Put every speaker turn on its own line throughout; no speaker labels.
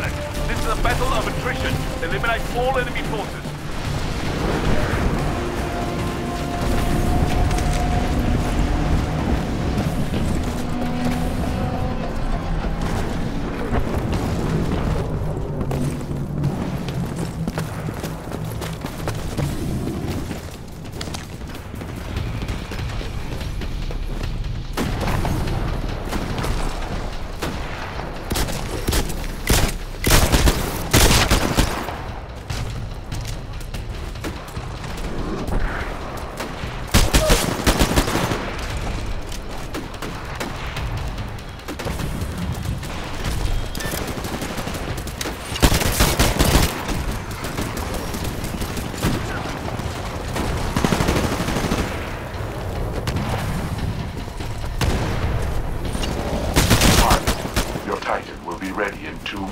This is a battle of attrition. Eliminate all enemy forces.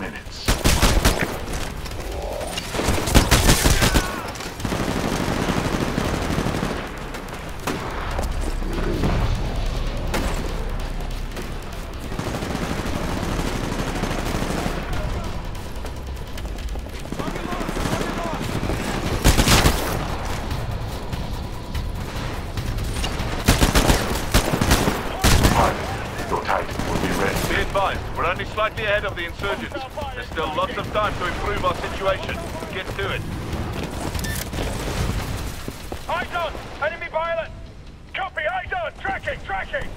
Minutes.
We're only slightly ahead of the insurgents. There's still lots of time to improve our situation. Get to it.
Eyes on! Enemy pilot! Copy, eyes on! Tracking, tracking!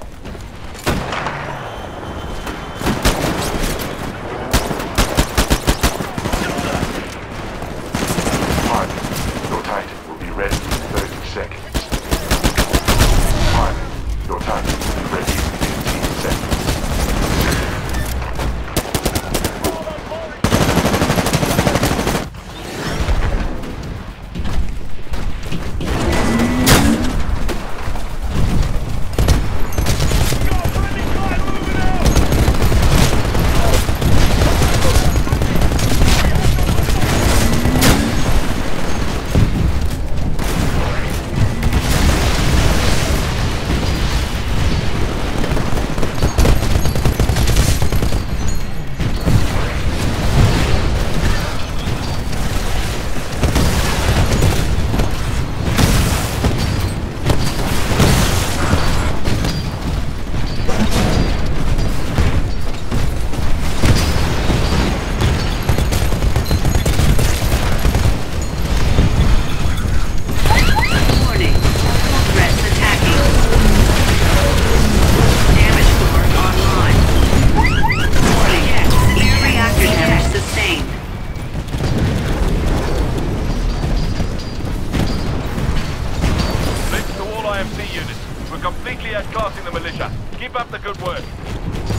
Thank you.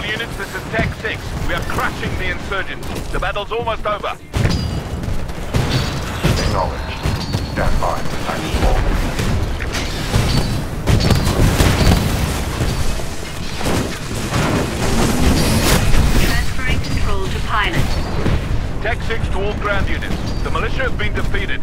All units,
this is Tech 6. We are crushing the insurgents. The battle's almost over.
Acknowledged. Stand by for Titanfall.
Transferring control to pilot.
Tech 6 to all ground units. The militia have been defeated.